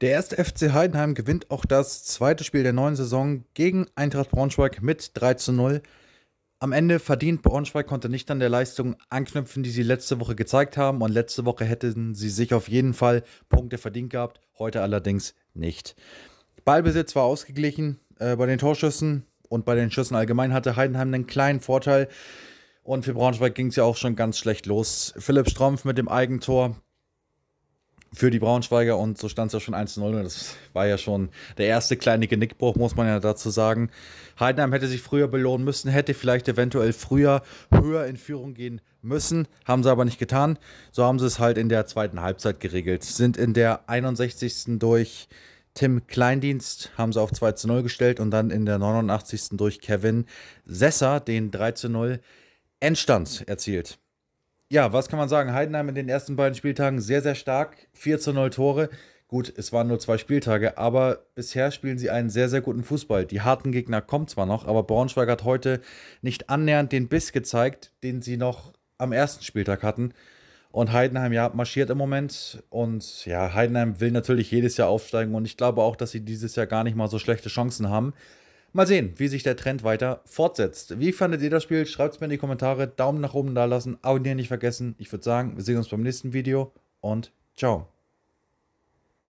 Der erste FC Heidenheim gewinnt auch das zweite Spiel der neuen Saison gegen Eintracht Braunschweig mit 3 zu 0. Am Ende verdient Braunschweig konnte nicht an der Leistung anknüpfen, die sie letzte Woche gezeigt haben. Und letzte Woche hätten sie sich auf jeden Fall Punkte verdient gehabt, heute allerdings nicht. Ballbesitz war ausgeglichen äh, bei den Torschüssen und bei den Schüssen allgemein hatte Heidenheim einen kleinen Vorteil. Und für Braunschweig ging es ja auch schon ganz schlecht los. Philipp Strompf mit dem Eigentor für die Braunschweiger und so stand es ja schon 1-0. Das war ja schon der erste kleine Genickbruch, muss man ja dazu sagen. Heidenheim hätte sich früher belohnen müssen, hätte vielleicht eventuell früher höher in Führung gehen müssen, haben sie aber nicht getan. So haben sie es halt in der zweiten Halbzeit geregelt. Sind in der 61. durch Tim Kleindienst haben sie auf 2 0 gestellt und dann in der 89. durch Kevin Sesser den 3 0 Endstand erzielt ja, was kann man sagen? Heidenheim in den ersten beiden Spieltagen sehr, sehr stark. 4 zu 0 Tore. Gut, es waren nur zwei Spieltage, aber bisher spielen sie einen sehr, sehr guten Fußball. Die harten Gegner kommen zwar noch, aber Braunschweig hat heute nicht annähernd den Biss gezeigt, den sie noch am ersten Spieltag hatten. Und Heidenheim, ja, marschiert im Moment. Und ja, Heidenheim will natürlich jedes Jahr aufsteigen. Und ich glaube auch, dass sie dieses Jahr gar nicht mal so schlechte Chancen haben. Mal sehen, wie sich der Trend weiter fortsetzt. Wie fandet ihr das Spiel? Schreibt es mir in die Kommentare. Daumen nach oben da lassen, abonnieren nicht vergessen. Ich würde sagen, wir sehen uns beim nächsten Video und ciao.